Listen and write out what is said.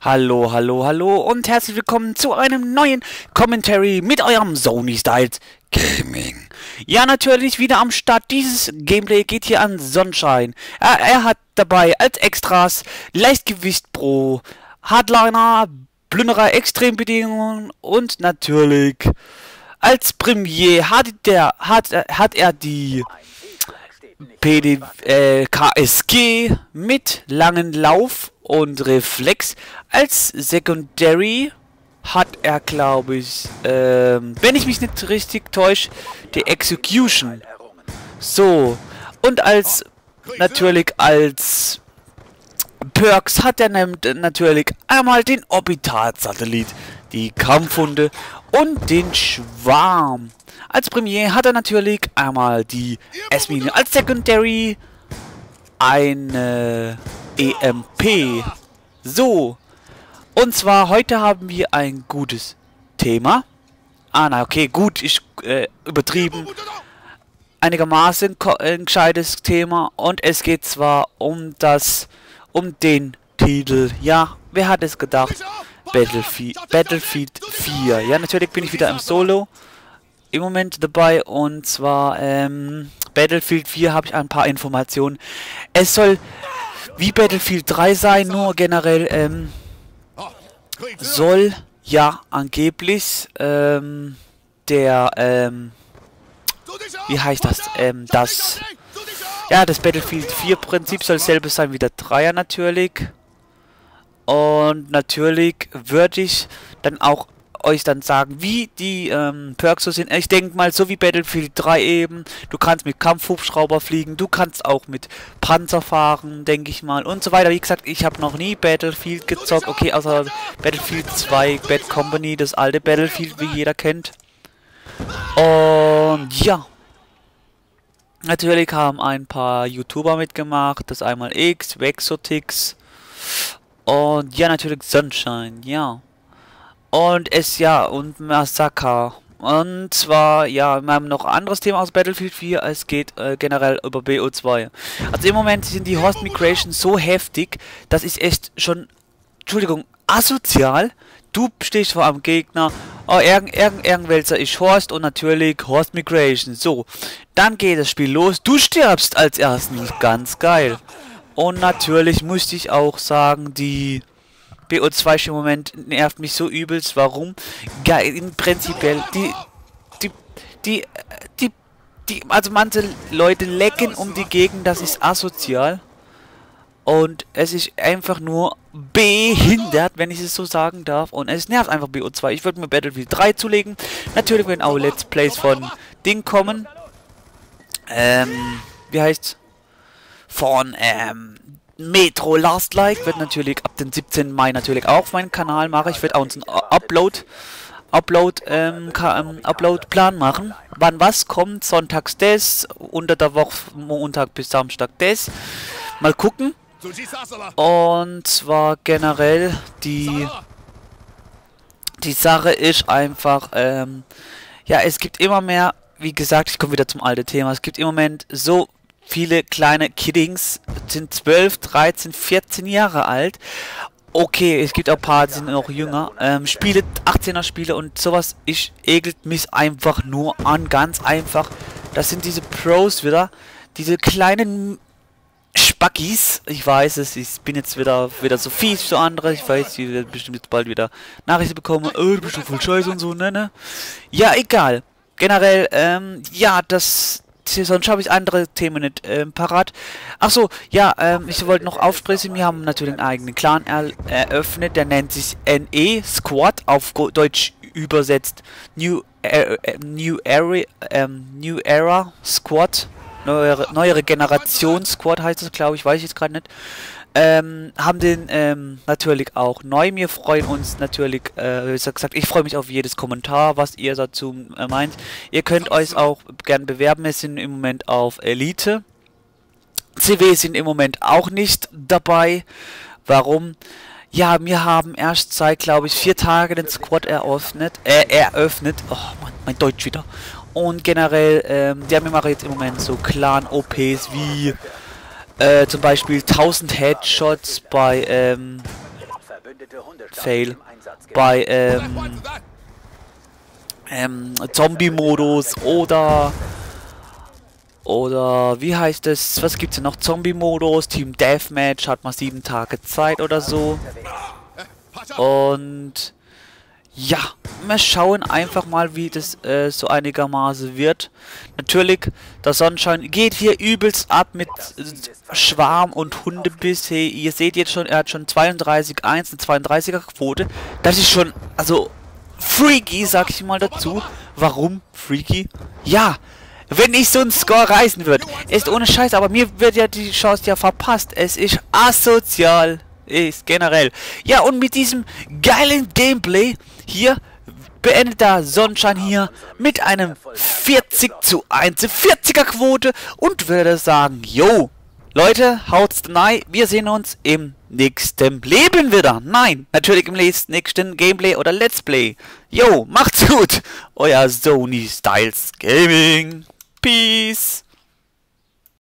Hallo, hallo, hallo und herzlich willkommen zu einem neuen Commentary mit eurem Sony Styles Gaming. Ja, natürlich wieder am Start. Dieses Gameplay geht hier an Sonnenschein. Er, er hat dabei als Extras Leichtgewicht Pro, Hardliner, Plünderer Extrembedingungen und natürlich als Premier hat, der, hat, hat er die PD, äh, KSG mit langen Lauf und Reflex. Als Secondary hat er, glaube ich, ähm, wenn ich mich nicht richtig täusche, die Execution. So, und als, natürlich als Perks hat er natürlich einmal den Orbital-Satellit, die Kampfhunde und den Schwarm. Als Premier hat er natürlich einmal die S-Mine, als Secondary eine EMP. So, und zwar heute haben wir ein gutes Thema. Ah, na okay, gut, ich äh, übertrieben. Einigermaßen ein gescheites Thema und es geht zwar um das, um den Titel. Ja, wer hat es gedacht? Battlefield, Battlefield 4. Ja, natürlich bin ich wieder im Solo im Moment dabei und zwar ähm, Battlefield 4 habe ich ein paar Informationen. Es soll wie Battlefield 3 sein, nur generell ähm, soll ja angeblich ähm, der ähm, wie heißt das ähm, das ja das Battlefield 4 Prinzip soll dasselbe sein wie der 3er natürlich und natürlich würde ich dann auch euch dann sagen, wie die ähm, Perks so sind. Ich denke mal, so wie Battlefield 3 eben. Du kannst mit Kampfhubschrauber fliegen, du kannst auch mit Panzer fahren, denke ich mal. Und so weiter. Wie gesagt, ich habe noch nie Battlefield gezockt. Okay, außer Battlefield 2 Bad Company, das alte Battlefield, wie jeder kennt. Und ja. Natürlich haben ein paar YouTuber mitgemacht. Das einmal X, Vexotix. Und ja, natürlich Sunshine, ja. Und es ja, und Massaker. Und zwar, ja, wir haben noch ein anderes Thema aus Battlefield 4. Es geht äh, generell über BO2. Also im Moment sind die Host Migration so heftig, das ist echt schon, Entschuldigung, asozial. Du stehst vor einem Gegner, oh, irgend, ist Horst und natürlich Horst Migration. So, dann geht das Spiel los. Du stirbst als erstes. Ganz geil. Und natürlich musste ich auch sagen, die BO2 im Moment nervt mich so übelst. Warum? Geil, prinzipiell, die, die, die, die, die, also manche Leute lecken um die Gegend, das ist asozial. Und es ist einfach nur behindert, wenn ich es so sagen darf. Und es nervt einfach BO2. Ich würde mir Battlefield 3 zulegen. Natürlich werden auch Let's Plays von Ding kommen. Ähm, wie heißt's? Von, ähm, Metro Last Like wird natürlich ab dem 17. Mai natürlich auch auf meinen Kanal machen. Ich werde auch einen Upload Upload ähm, ähm, Upload-Plan machen. Wann was kommt, sonntags das, unter der Woche Montag bis Samstag das. Mal gucken. Und zwar generell die die Sache ist einfach, ähm, ja, es gibt immer mehr, wie gesagt, ich komme wieder zum alten Thema, es gibt im Moment so viele kleine Kiddings sind 12, 13, 14 Jahre alt. Okay, es gibt auch ein paar, die sind noch jünger. Ähm, Spiele, 18er Spiele und sowas, ich ekelt mich einfach nur an, ganz einfach. Das sind diese Pros wieder, diese kleinen Spackis. Ich weiß es, ich bin jetzt wieder wieder so fies zu andere. Ich weiß, ich werde bestimmt jetzt bald wieder Nachrichten bekommen. Oh, du bist doch voll scheiße und so, ne, ne? Ja, egal. Generell, ähm, ja, das, sonst habe ich andere Themen nicht ähm, parat. Achso, ja, ähm, ich wollte noch aufsprechen, wir haben natürlich einen eigenen Clan er eröffnet, der nennt sich NE Squad, auf Deutsch übersetzt New, äh, New, Era, ähm, New Era Squad, neuere, neuere Generation Squad heißt es, glaube ich, weiß ich jetzt gerade nicht ähm, haben den ähm, natürlich auch neu. Wir freuen uns natürlich, äh, wie gesagt, ich freue mich auf jedes Kommentar, was ihr dazu äh, meint. Ihr könnt euch auch gern bewerben. Wir sind im Moment auf Elite. CW sind im Moment auch nicht dabei. Warum? Ja, wir haben erst seit, glaube ich, vier Tagen den Squad eröffnet. Äh, eröffnet. Oh, Mann, mein Deutsch wieder. Und generell, ähm, ja, wir machen jetzt im Moment so Clan-OPs wie äh, zum Beispiel 1000 Headshots bei, ähm, Fail, bei, ähm, ähm, Zombie-Modus oder oder wie heißt es? Was gibt's denn noch? Zombie-Modus, Team Deathmatch, hat man sieben Tage Zeit oder so. Und ja, wir schauen einfach mal, wie das äh, so einigermaßen wird. Natürlich, der Sonnenschein geht hier übelst ab mit äh, Schwarm und Hundebiss. Hey, ihr seht jetzt schon, er hat schon 32, 1, eine 32er Quote. Das ist schon, also, freaky, sag ich mal dazu. Warum freaky? Ja, wenn ich so einen Score reißen würde. Ist ohne Scheiß, aber mir wird ja die Chance ja verpasst. Es ist asozial. Ist generell. Ja, und mit diesem geilen Gameplay hier beendet der Sonnenschein hier mit einem 40 zu 1 40er Quote und würde sagen, yo, Leute, haut's rein, wir sehen uns im nächsten Leben wieder. Nein, natürlich im nächsten Gameplay oder Let's Play. Yo, macht's gut, euer Sony Styles Gaming. Peace.